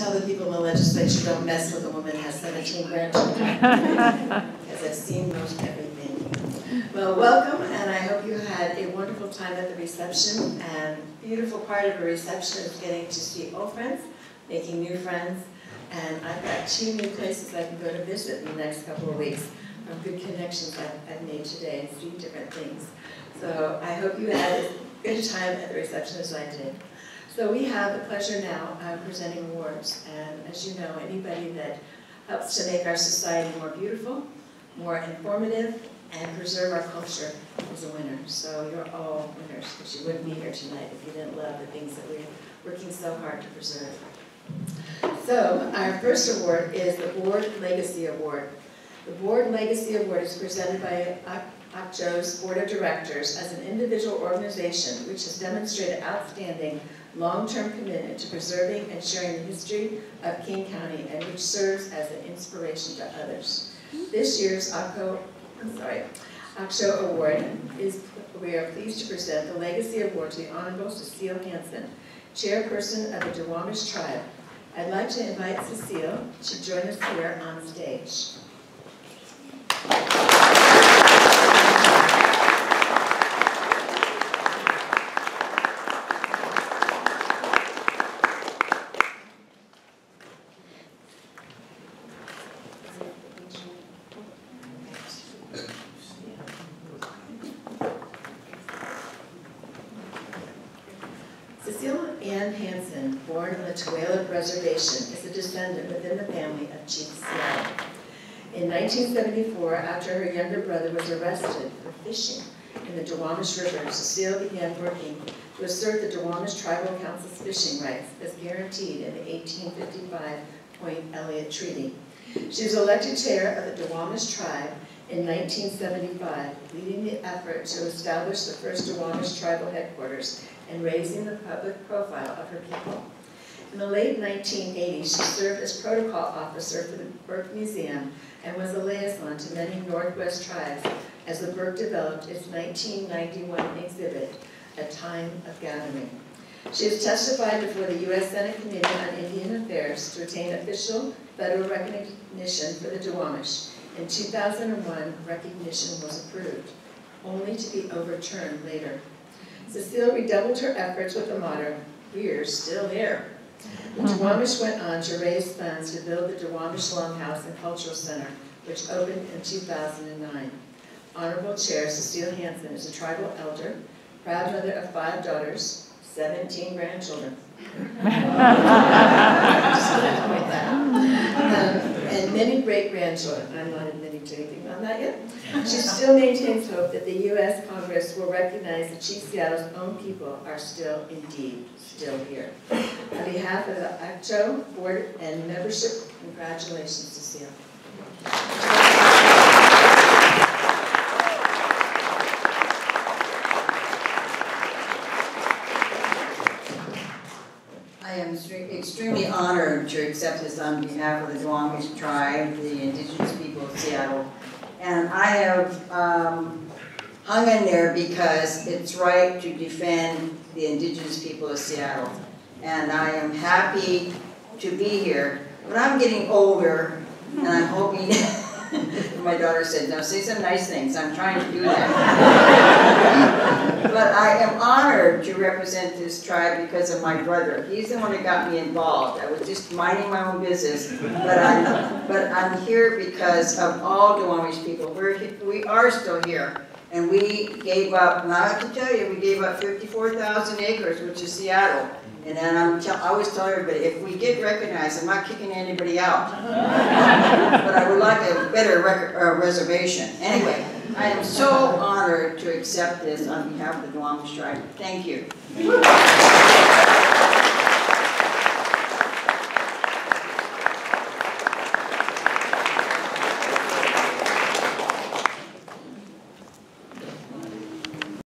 Tell the people in the legislature, don't mess with a woman who has 17 grandchildren. Because I've seen most everything. Well, welcome, and I hope you had a wonderful time at the reception. And beautiful part of a reception is getting to see old friends, making new friends. And I've got two new places I can go to visit in the next couple of weeks from good connections I've, I've made today and see different things. So I hope you had as good a time at the reception as I did. So we have the pleasure now of presenting awards, and as you know, anybody that helps to make our society more beautiful, more informative, and preserve our culture is a winner. So you're all winners, because you wouldn't be here tonight if you didn't love the things that we're working so hard to preserve. So our first award is the Board Legacy Award. The Board Legacy Award is presented by AKCHO's Board of Directors as an individual organization which has demonstrated outstanding long-term commitment to preserving and sharing the history of King County and which serves as an inspiration to others. This year's ACO, I'm sorry, AKCHO Award is, we are pleased to present the Legacy Award to the Honorable Cecile Hansen, Chairperson of the Duwamish Tribe. I'd like to invite Cecile to join us here on stage. Cecile Ann Hansen, born on the Tulalip Reservation, is a descendant within the family of Chief Seattle. In 1974, after her younger brother was arrested for fishing in the Duwamish River, Cecile began working to assert the Duwamish Tribal Council's fishing rights as guaranteed in the 1855 Point Elliott Treaty. She was elected chair of the Duwamish tribe in 1975, leading the effort to establish the first Duwamish tribal headquarters and raising the public profile of her people. In the late 1980s, she served as protocol officer for the Burke Museum and was a liaison to many Northwest tribes as the Burke developed its 1991 exhibit, A Time of Gathering. She has testified before the U.S. Senate Committee on Indian Affairs to attain official federal recognition for the Duwamish. In 2001, recognition was approved, only to be overturned later. Cecile redoubled her efforts with the motto, we're still here. The Duwamish went on to raise funds to build the Duwamish Longhouse and Cultural Center, which opened in 2009. Honorable Chair Cecile Hansen is a tribal elder, proud mother of five daughters, 17 grandchildren. Um, and many great-grandchildren. I'm not admitting to anything on that yet. She still maintains hope that the U.S. Congress will recognize that Chief Seattle's own people are still, indeed, still here. On behalf of the AKCHO Board and membership, congratulations, to I am extremely honored to accept this on behalf of the Duwamish tribe, the indigenous people of Seattle. And I have um, hung in there because it's right to defend the indigenous people of Seattle. And I am happy to be here. But I'm getting older, and I'm hoping, my daughter said, now say some nice things. I'm trying to do that. but I am honored to represent this tribe because of my brother. He's the one that got me involved. I was just minding my own business, but I'm, but I'm here because of all the Duwamish people. We're, we are still here. And we gave up, and I have to tell you, we gave up 54,000 acres, which is Seattle. And then I'm tell, I always tell everybody, if we get recognized, I'm not kicking anybody out. but I would like a better uh, reservation. Anyway, I am so honored to accept this on behalf of the Duwamish tribe. Thank you.